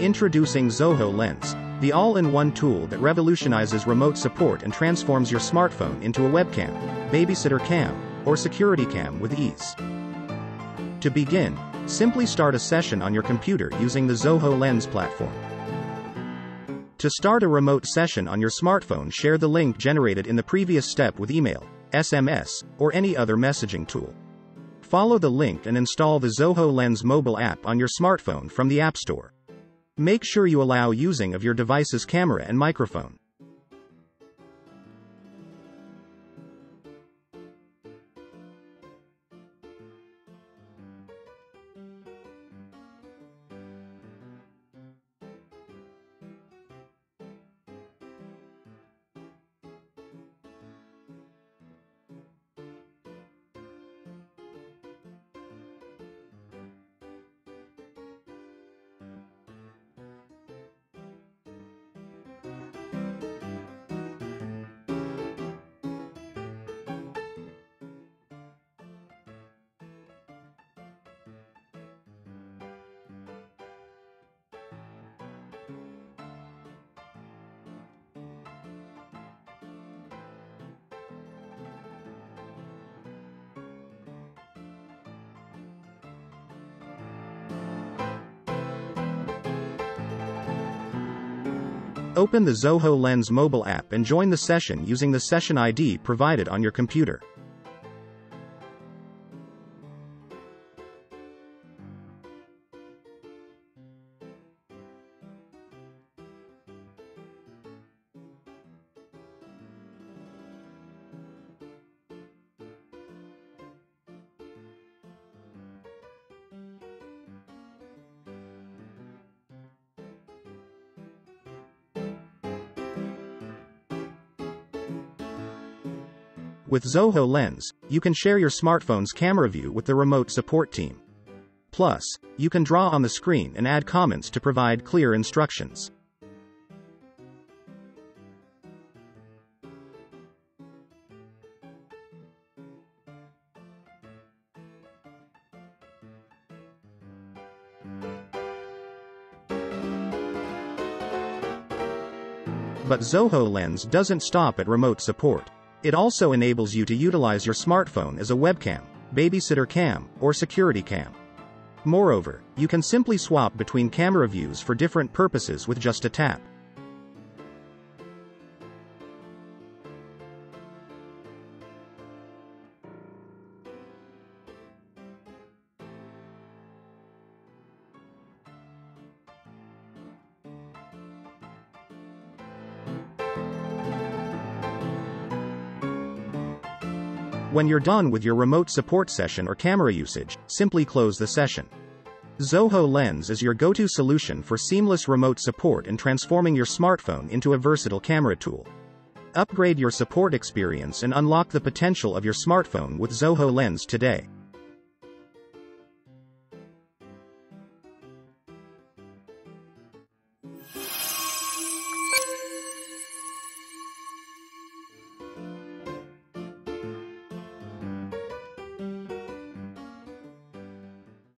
Introducing Zoho Lens, the all-in-one tool that revolutionizes remote support and transforms your smartphone into a webcam, babysitter cam, or security cam with ease. To begin, simply start a session on your computer using the Zoho Lens platform. To start a remote session on your smartphone share the link generated in the previous step with email, SMS, or any other messaging tool. Follow the link and install the Zoho Lens mobile app on your smartphone from the App Store. Make sure you allow using of your device's camera and microphone. Open the Zoho Lens mobile app and join the session using the session ID provided on your computer. With Zoho Lens, you can share your smartphone's camera view with the remote support team. Plus, you can draw on the screen and add comments to provide clear instructions. But Zoho Lens doesn't stop at remote support. It also enables you to utilize your smartphone as a webcam, babysitter cam, or security cam. Moreover, you can simply swap between camera views for different purposes with just a tap. When you're done with your remote support session or camera usage, simply close the session. Zoho Lens is your go-to solution for seamless remote support and transforming your smartphone into a versatile camera tool. Upgrade your support experience and unlock the potential of your smartphone with Zoho Lens today.